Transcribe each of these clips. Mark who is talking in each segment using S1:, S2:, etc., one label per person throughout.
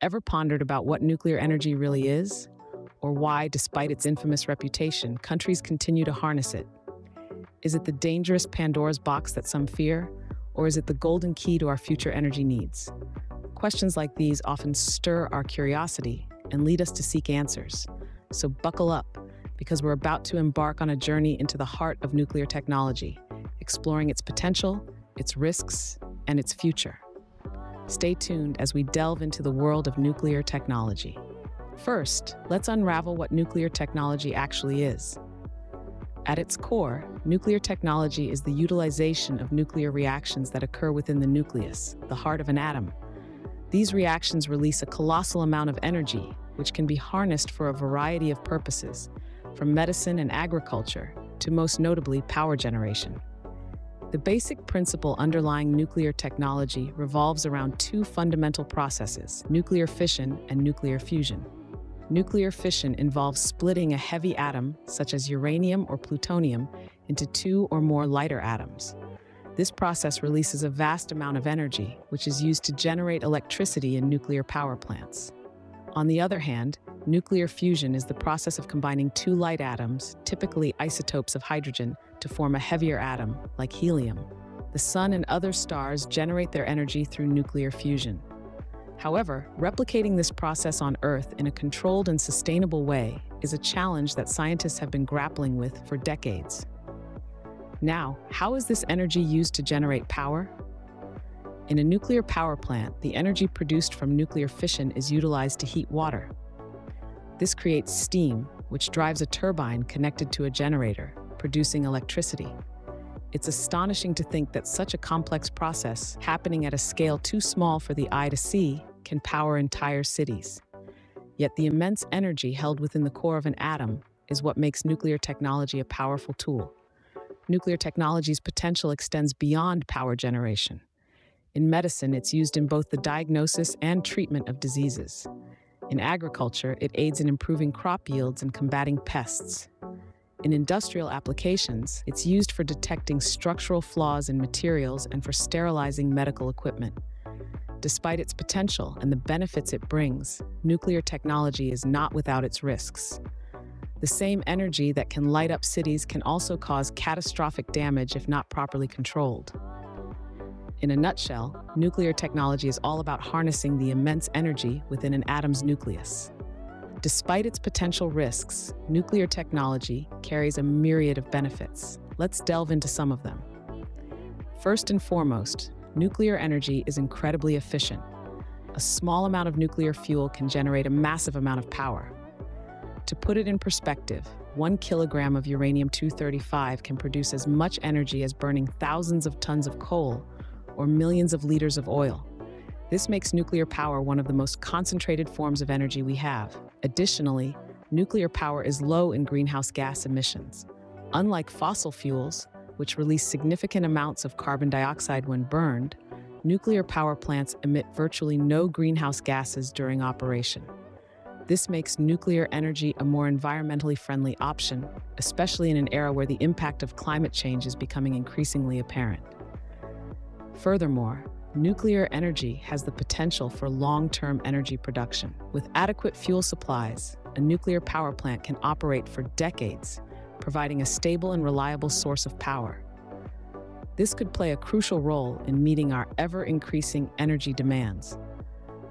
S1: Ever pondered about what nuclear energy really is? Or why, despite its infamous reputation, countries continue to harness it? Is it the dangerous Pandora's box that some fear? Or is it the golden key to our future energy needs? Questions like these often stir our curiosity and lead us to seek answers. So buckle up, because we're about to embark on a journey into the heart of nuclear technology, exploring its potential, its risks, and its future. Stay tuned as we delve into the world of nuclear technology. First, let's unravel what nuclear technology actually is. At its core, nuclear technology is the utilization of nuclear reactions that occur within the nucleus, the heart of an atom. These reactions release a colossal amount of energy, which can be harnessed for a variety of purposes, from medicine and agriculture to most notably power generation. The basic principle underlying nuclear technology revolves around two fundamental processes nuclear fission and nuclear fusion. Nuclear fission involves splitting a heavy atom, such as uranium or plutonium, into two or more lighter atoms. This process releases a vast amount of energy, which is used to generate electricity in nuclear power plants. On the other hand, nuclear fusion is the process of combining two light atoms, typically isotopes of hydrogen, to form a heavier atom, like helium. The Sun and other stars generate their energy through nuclear fusion. However, replicating this process on Earth in a controlled and sustainable way is a challenge that scientists have been grappling with for decades. Now, how is this energy used to generate power? In a nuclear power plant, the energy produced from nuclear fission is utilized to heat water. This creates steam, which drives a turbine connected to a generator, producing electricity. It's astonishing to think that such a complex process, happening at a scale too small for the eye to see, can power entire cities. Yet the immense energy held within the core of an atom is what makes nuclear technology a powerful tool. Nuclear technology's potential extends beyond power generation. In medicine, it's used in both the diagnosis and treatment of diseases. In agriculture, it aids in improving crop yields and combating pests. In industrial applications, it's used for detecting structural flaws in materials and for sterilizing medical equipment. Despite its potential and the benefits it brings, nuclear technology is not without its risks. The same energy that can light up cities can also cause catastrophic damage if not properly controlled. In a nutshell, nuclear technology is all about harnessing the immense energy within an atom's nucleus. Despite its potential risks, nuclear technology carries a myriad of benefits. Let's delve into some of them. First and foremost, nuclear energy is incredibly efficient. A small amount of nuclear fuel can generate a massive amount of power. To put it in perspective, one kilogram of uranium 235 can produce as much energy as burning thousands of tons of coal or millions of liters of oil. This makes nuclear power one of the most concentrated forms of energy we have. Additionally, nuclear power is low in greenhouse gas emissions. Unlike fossil fuels, which release significant amounts of carbon dioxide when burned, nuclear power plants emit virtually no greenhouse gases during operation. This makes nuclear energy a more environmentally friendly option, especially in an era where the impact of climate change is becoming increasingly apparent. Furthermore, nuclear energy has the potential for long-term energy production. With adequate fuel supplies, a nuclear power plant can operate for decades, providing a stable and reliable source of power. This could play a crucial role in meeting our ever-increasing energy demands.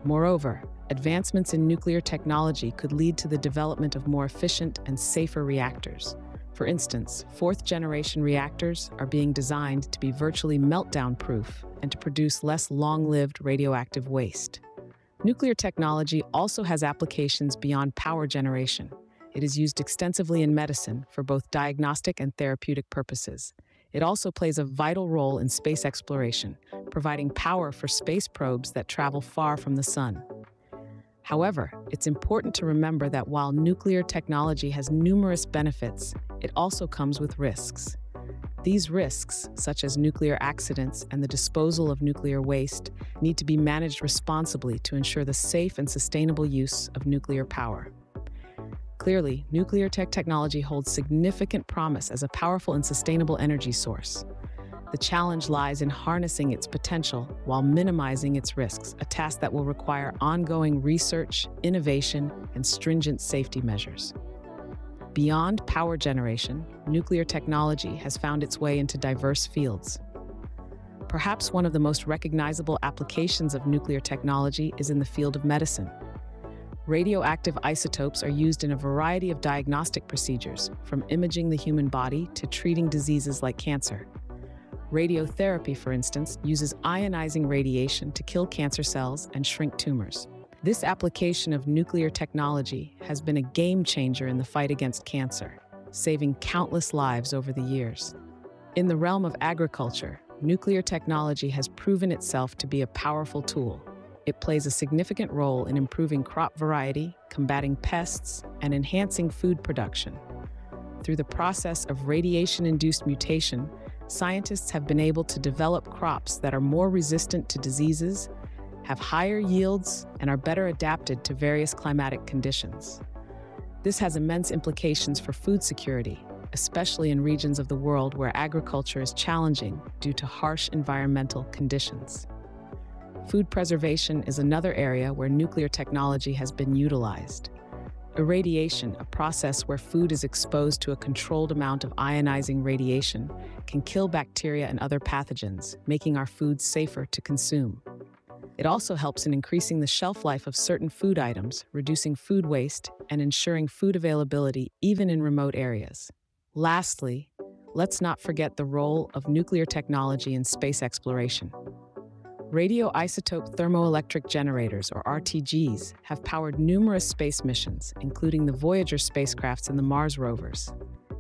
S1: Moreover, advancements in nuclear technology could lead to the development of more efficient and safer reactors, for instance, fourth generation reactors are being designed to be virtually meltdown proof and to produce less long lived radioactive waste. Nuclear technology also has applications beyond power generation. It is used extensively in medicine for both diagnostic and therapeutic purposes. It also plays a vital role in space exploration, providing power for space probes that travel far from the sun. However, it's important to remember that while nuclear technology has numerous benefits, it also comes with risks. These risks, such as nuclear accidents and the disposal of nuclear waste, need to be managed responsibly to ensure the safe and sustainable use of nuclear power. Clearly, nuclear tech technology holds significant promise as a powerful and sustainable energy source. The challenge lies in harnessing its potential while minimizing its risks, a task that will require ongoing research, innovation, and stringent safety measures. Beyond power generation, nuclear technology has found its way into diverse fields. Perhaps one of the most recognizable applications of nuclear technology is in the field of medicine. Radioactive isotopes are used in a variety of diagnostic procedures, from imaging the human body to treating diseases like cancer. Radiotherapy, for instance, uses ionizing radiation to kill cancer cells and shrink tumors. This application of nuclear technology has been a game changer in the fight against cancer, saving countless lives over the years. In the realm of agriculture, nuclear technology has proven itself to be a powerful tool. It plays a significant role in improving crop variety, combating pests, and enhancing food production. Through the process of radiation-induced mutation, scientists have been able to develop crops that are more resistant to diseases, have higher yields, and are better adapted to various climatic conditions. This has immense implications for food security, especially in regions of the world where agriculture is challenging due to harsh environmental conditions. Food preservation is another area where nuclear technology has been utilized. Irradiation, a process where food is exposed to a controlled amount of ionizing radiation, can kill bacteria and other pathogens, making our food safer to consume. It also helps in increasing the shelf life of certain food items, reducing food waste, and ensuring food availability even in remote areas. Lastly, let's not forget the role of nuclear technology in space exploration. Radioisotope thermoelectric generators, or RTGs, have powered numerous space missions, including the Voyager spacecrafts and the Mars rovers.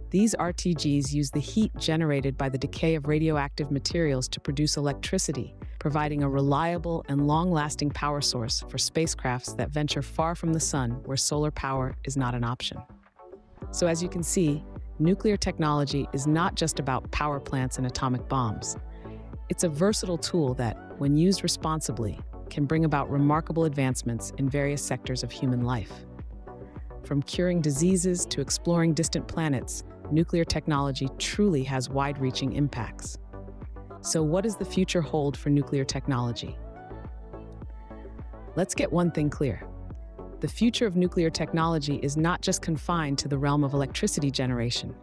S1: These RTGs use the heat generated by the decay of radioactive materials to produce electricity, providing a reliable and long-lasting power source for spacecrafts that venture far from the sun where solar power is not an option. So as you can see, nuclear technology is not just about power plants and atomic bombs. It's a versatile tool that, when used responsibly, can bring about remarkable advancements in various sectors of human life. From curing diseases to exploring distant planets, nuclear technology truly has wide-reaching impacts. So what does the future hold for nuclear technology? Let's get one thing clear. The future of nuclear technology is not just confined to the realm of electricity generation.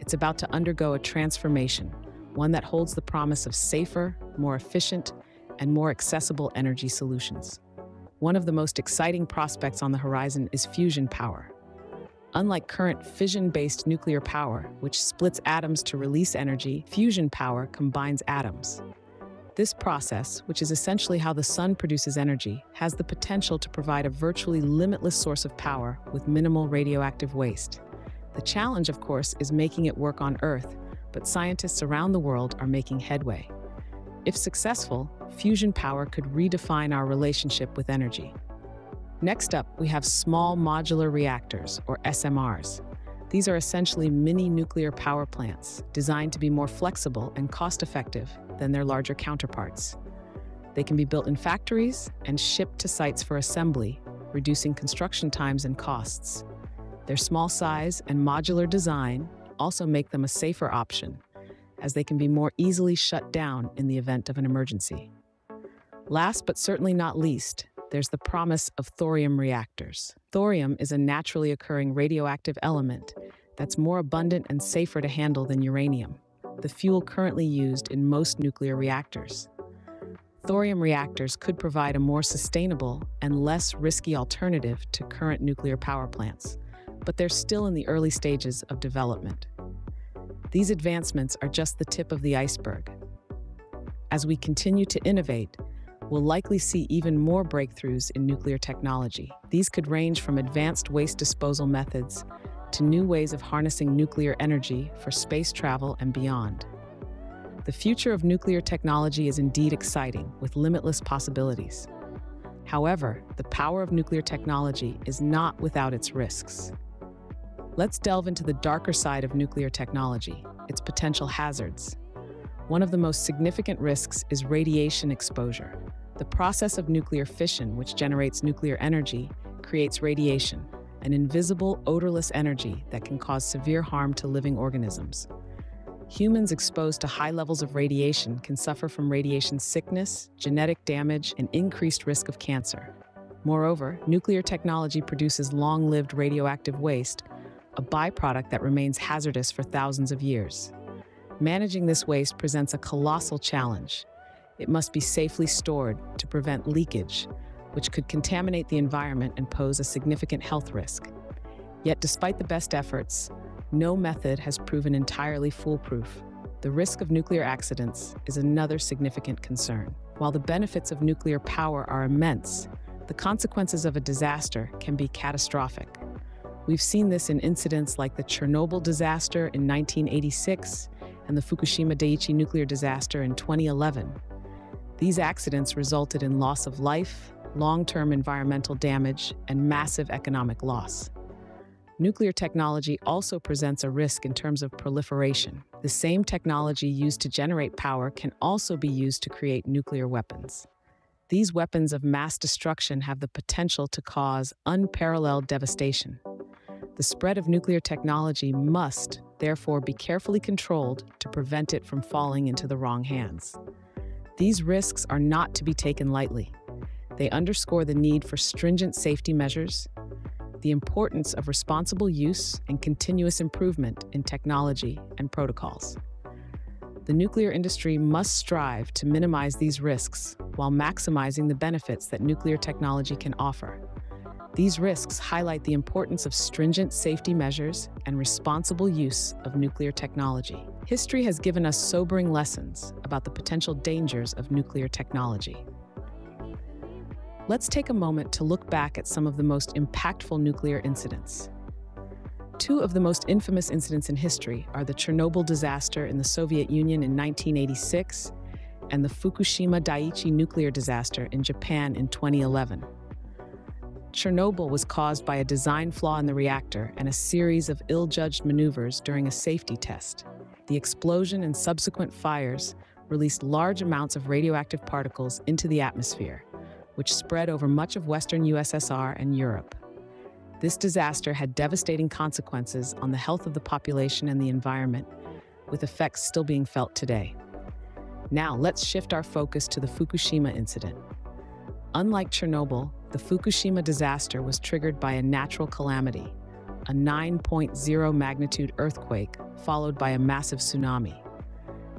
S1: It's about to undergo a transformation, one that holds the promise of safer, more efficient, and more accessible energy solutions. One of the most exciting prospects on the horizon is fusion power. Unlike current fission-based nuclear power, which splits atoms to release energy, fusion power combines atoms. This process, which is essentially how the sun produces energy, has the potential to provide a virtually limitless source of power with minimal radioactive waste. The challenge, of course, is making it work on Earth, but scientists around the world are making headway. If successful, fusion power could redefine our relationship with energy. Next up, we have small modular reactors, or SMRs. These are essentially mini nuclear power plants designed to be more flexible and cost-effective than their larger counterparts. They can be built in factories and shipped to sites for assembly, reducing construction times and costs. Their small size and modular design also make them a safer option, as they can be more easily shut down in the event of an emergency. Last but certainly not least, there's the promise of thorium reactors. Thorium is a naturally occurring radioactive element that's more abundant and safer to handle than uranium, the fuel currently used in most nuclear reactors. Thorium reactors could provide a more sustainable and less risky alternative to current nuclear power plants, but they're still in the early stages of development. These advancements are just the tip of the iceberg. As we continue to innovate, we'll likely see even more breakthroughs in nuclear technology. These could range from advanced waste disposal methods to new ways of harnessing nuclear energy for space travel and beyond. The future of nuclear technology is indeed exciting, with limitless possibilities. However, the power of nuclear technology is not without its risks. Let's delve into the darker side of nuclear technology, its potential hazards. One of the most significant risks is radiation exposure. The process of nuclear fission, which generates nuclear energy, creates radiation, an invisible, odorless energy that can cause severe harm to living organisms. Humans exposed to high levels of radiation can suffer from radiation sickness, genetic damage, and increased risk of cancer. Moreover, nuclear technology produces long-lived radioactive waste, a byproduct that remains hazardous for thousands of years. Managing this waste presents a colossal challenge. It must be safely stored to prevent leakage, which could contaminate the environment and pose a significant health risk. Yet despite the best efforts, no method has proven entirely foolproof. The risk of nuclear accidents is another significant concern. While the benefits of nuclear power are immense, the consequences of a disaster can be catastrophic. We've seen this in incidents like the Chernobyl disaster in 1986 and the Fukushima Daiichi nuclear disaster in 2011. These accidents resulted in loss of life, long-term environmental damage, and massive economic loss. Nuclear technology also presents a risk in terms of proliferation. The same technology used to generate power can also be used to create nuclear weapons. These weapons of mass destruction have the potential to cause unparalleled devastation. The spread of nuclear technology must, therefore, be carefully controlled to prevent it from falling into the wrong hands. These risks are not to be taken lightly. They underscore the need for stringent safety measures, the importance of responsible use and continuous improvement in technology and protocols. The nuclear industry must strive to minimize these risks while maximizing the benefits that nuclear technology can offer. These risks highlight the importance of stringent safety measures and responsible use of nuclear technology. History has given us sobering lessons about the potential dangers of nuclear technology. Let's take a moment to look back at some of the most impactful nuclear incidents. Two of the most infamous incidents in history are the Chernobyl disaster in the Soviet Union in 1986 and the Fukushima Daiichi nuclear disaster in Japan in 2011. Chernobyl was caused by a design flaw in the reactor and a series of ill-judged maneuvers during a safety test. The explosion and subsequent fires released large amounts of radioactive particles into the atmosphere, which spread over much of western USSR and Europe. This disaster had devastating consequences on the health of the population and the environment, with effects still being felt today. Now, let's shift our focus to the Fukushima incident. Unlike Chernobyl, the Fukushima disaster was triggered by a natural calamity, a 9.0 magnitude earthquake followed by a massive tsunami.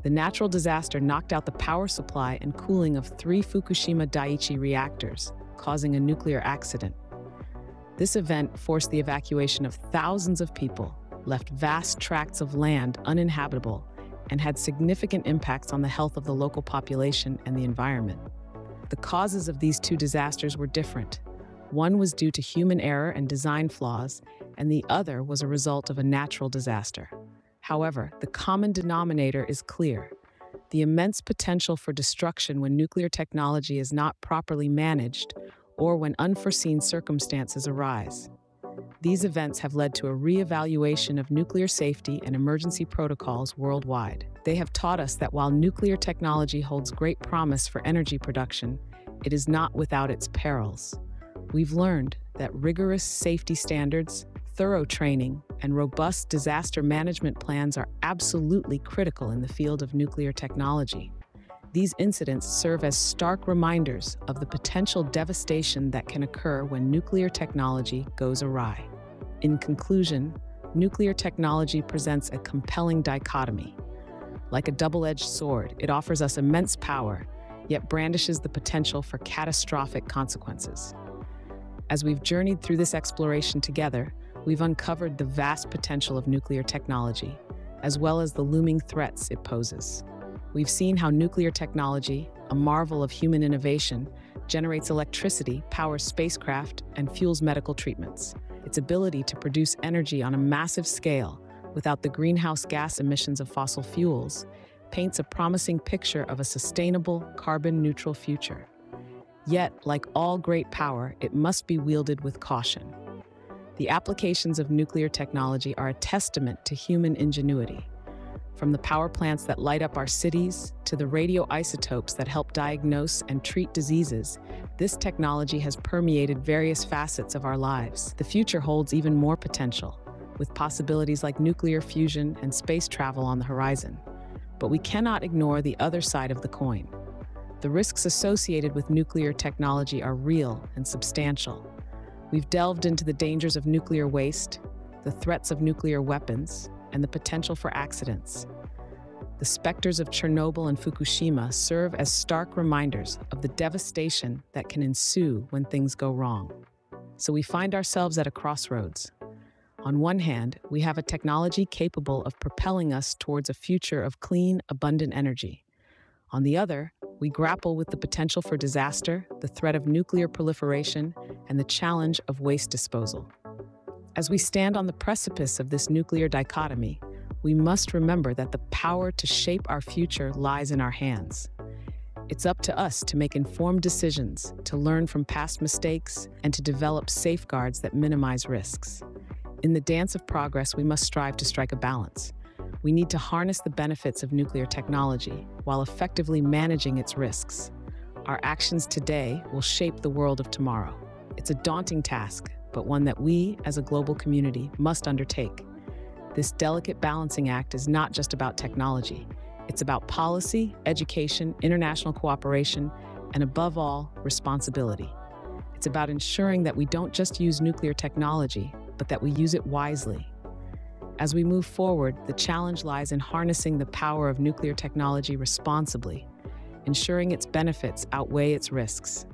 S1: The natural disaster knocked out the power supply and cooling of three Fukushima Daiichi reactors, causing a nuclear accident. This event forced the evacuation of thousands of people, left vast tracts of land uninhabitable, and had significant impacts on the health of the local population and the environment. The causes of these two disasters were different. One was due to human error and design flaws, and the other was a result of a natural disaster. However, the common denominator is clear. The immense potential for destruction when nuclear technology is not properly managed or when unforeseen circumstances arise. These events have led to a re-evaluation of nuclear safety and emergency protocols worldwide. They have taught us that while nuclear technology holds great promise for energy production, it is not without its perils. We've learned that rigorous safety standards, thorough training, and robust disaster management plans are absolutely critical in the field of nuclear technology. These incidents serve as stark reminders of the potential devastation that can occur when nuclear technology goes awry. In conclusion, nuclear technology presents a compelling dichotomy. Like a double-edged sword, it offers us immense power, yet brandishes the potential for catastrophic consequences. As we've journeyed through this exploration together, we've uncovered the vast potential of nuclear technology, as well as the looming threats it poses. We've seen how nuclear technology, a marvel of human innovation, generates electricity, powers spacecraft, and fuels medical treatments. Its ability to produce energy on a massive scale without the greenhouse gas emissions of fossil fuels paints a promising picture of a sustainable, carbon-neutral future. Yet, like all great power, it must be wielded with caution. The applications of nuclear technology are a testament to human ingenuity. From the power plants that light up our cities to the radioisotopes that help diagnose and treat diseases, this technology has permeated various facets of our lives. The future holds even more potential, with possibilities like nuclear fusion and space travel on the horizon. But we cannot ignore the other side of the coin. The risks associated with nuclear technology are real and substantial. We've delved into the dangers of nuclear waste, the threats of nuclear weapons, and the potential for accidents. The specters of Chernobyl and Fukushima serve as stark reminders of the devastation that can ensue when things go wrong. So we find ourselves at a crossroads. On one hand, we have a technology capable of propelling us towards a future of clean, abundant energy. On the other, we grapple with the potential for disaster, the threat of nuclear proliferation, and the challenge of waste disposal. As we stand on the precipice of this nuclear dichotomy, we must remember that the power to shape our future lies in our hands. It's up to us to make informed decisions, to learn from past mistakes, and to develop safeguards that minimize risks. In the dance of progress, we must strive to strike a balance we need to harness the benefits of nuclear technology while effectively managing its risks. Our actions today will shape the world of tomorrow. It's a daunting task, but one that we, as a global community, must undertake. This delicate balancing act is not just about technology. It's about policy, education, international cooperation, and above all, responsibility. It's about ensuring that we don't just use nuclear technology, but that we use it wisely as we move forward, the challenge lies in harnessing the power of nuclear technology responsibly, ensuring its benefits outweigh its risks.